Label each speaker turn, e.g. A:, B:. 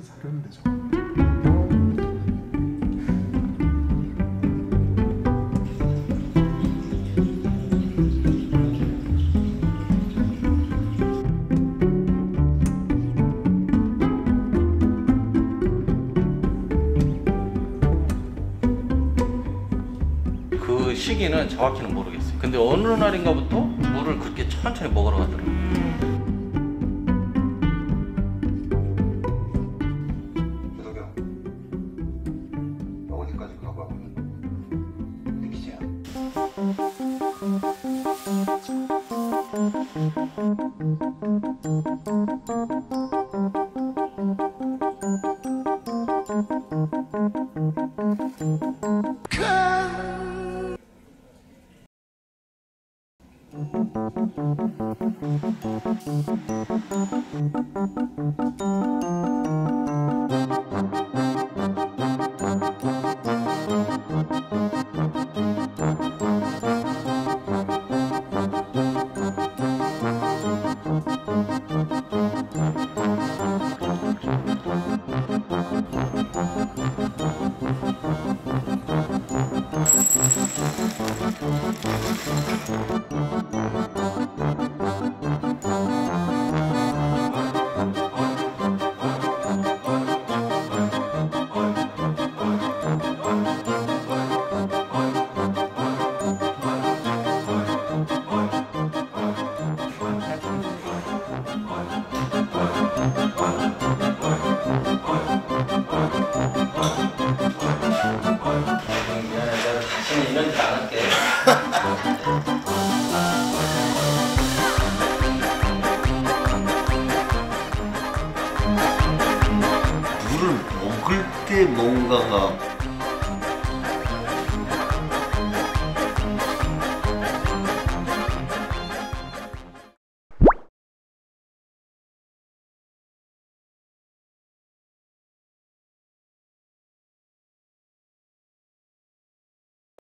A: 사려면 되죠. 그 시기는 정확히는 모르겠어요. 근데 어느 날인가부터 물을 그렇게 천천히 먹으러 가더라고요. Come. thank 함께.
B: 물을 먹을 때 뭔가가